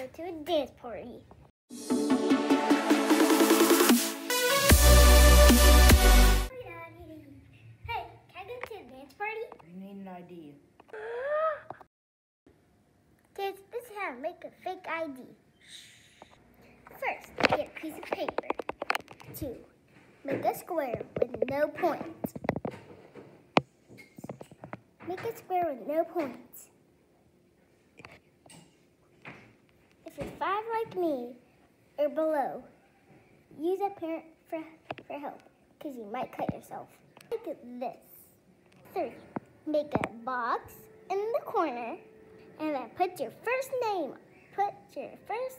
go to a dance party. Hey, can I go to a dance party? You need an ID. Kids, this is how to make a fake ID. First, get a piece of paper. Two, make a square with no points. Make a square with no points. Five like me or below, use a parent for, for help because you might cut yourself. Look at this. Three, make a box in the corner and then put your first name, put your first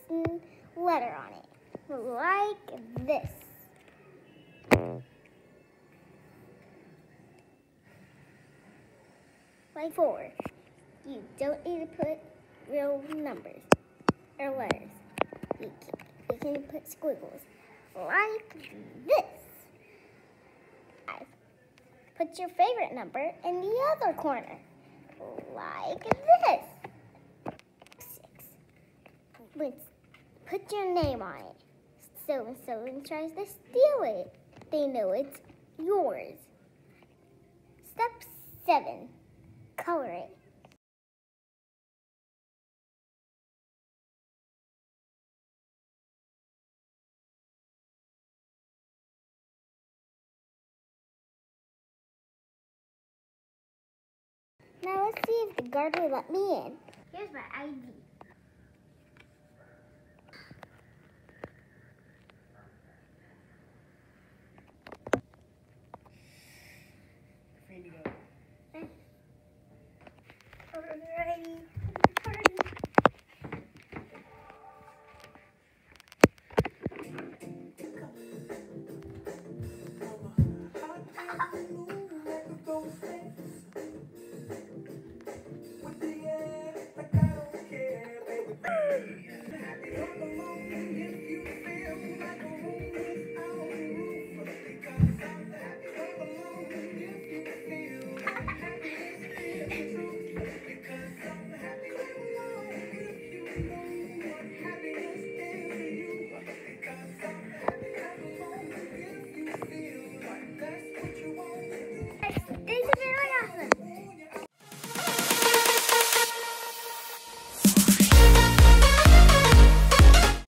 letter on it, like this. Like four. You don't need to put real numbers or letters. You can, you can put squiggles like this. Put your favorite number in the other corner like this. Six. Put your name on it. So and so tries to steal it. They know it's yours. Step seven. Color it. Now let's see if the guard will let me in. Here's my ID. Because